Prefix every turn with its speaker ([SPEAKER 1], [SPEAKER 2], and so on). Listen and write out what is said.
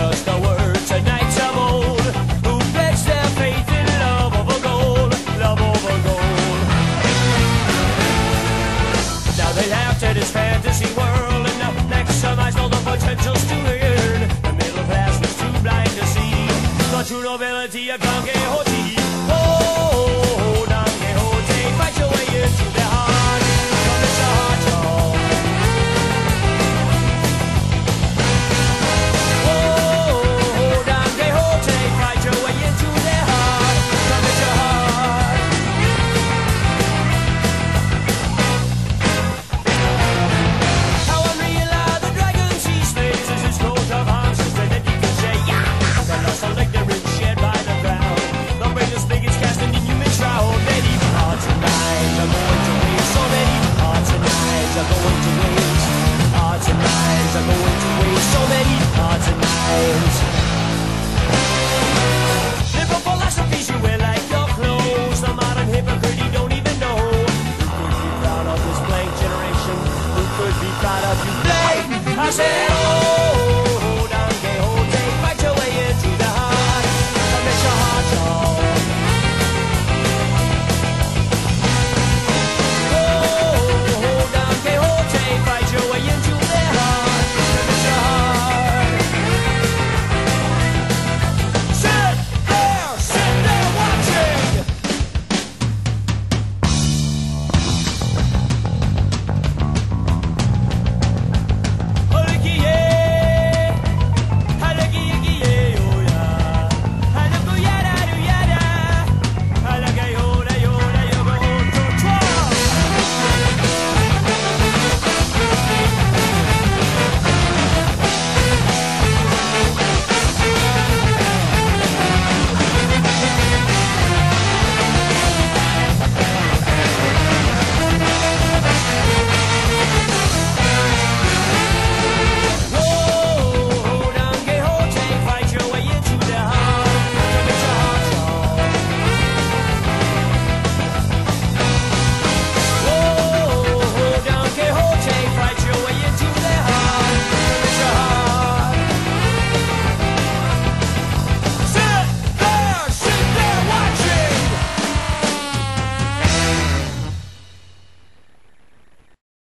[SPEAKER 1] just the words of knights of old who pledged their faith in love over gold, love over gold. Now they laugh at his fantasy world and now maximized all the potentials to learn. The middle class was too blind to see the true nobility of Don Quixote. Oh! foi pintar a vitrine, mas errou.